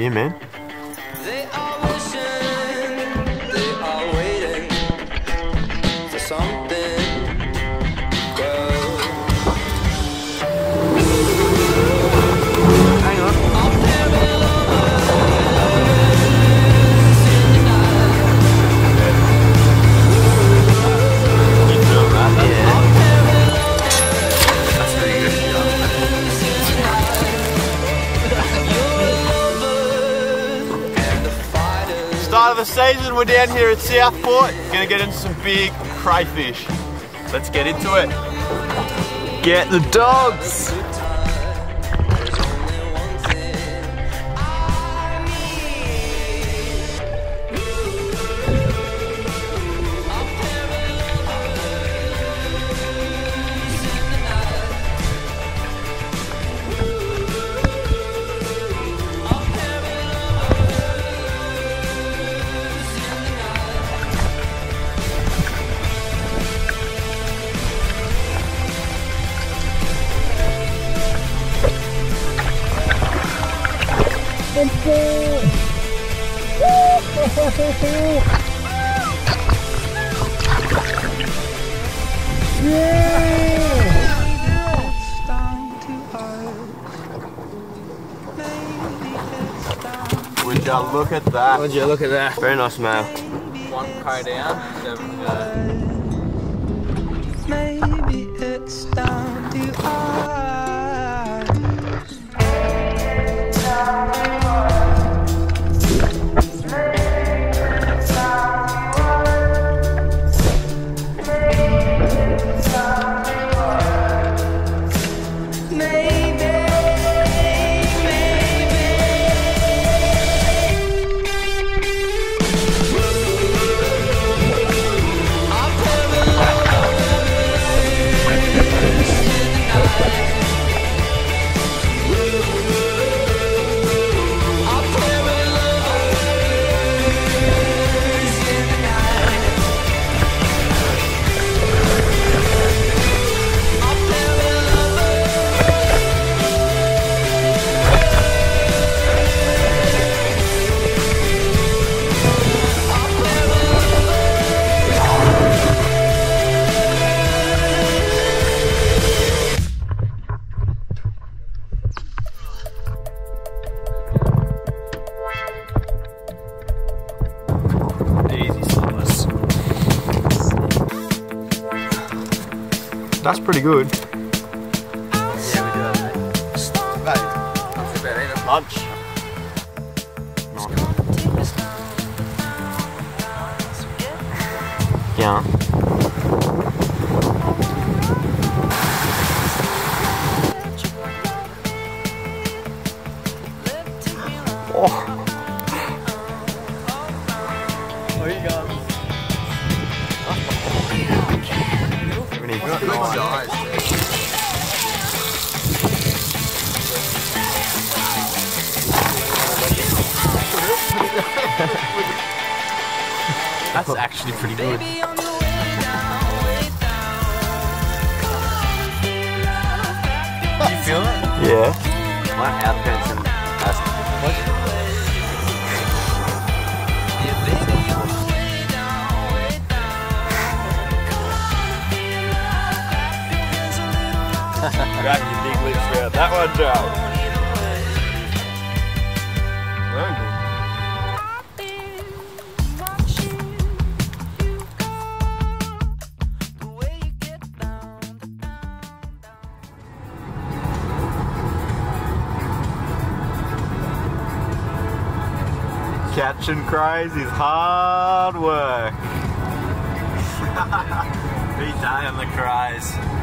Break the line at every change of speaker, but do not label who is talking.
Yeah, man. Start of the season, we're down here at Southport. Gonna get into some big crayfish. Let's get into it. Get the dogs! Would you look at that?
Would you look at that?
Very nice male.
One car down, seven to go.
Maybe it's down to us.
Easy That's pretty good.
Yeah, we do. That's.
Lunch. Yeah. Oh. Good.
Good.
That's actually pretty good.
baby, on the way down, way down.
You feel it?
Yeah.
My outfits and
that one, uh, Joe. Very good. Catching crays is hard work. Be day on the crays.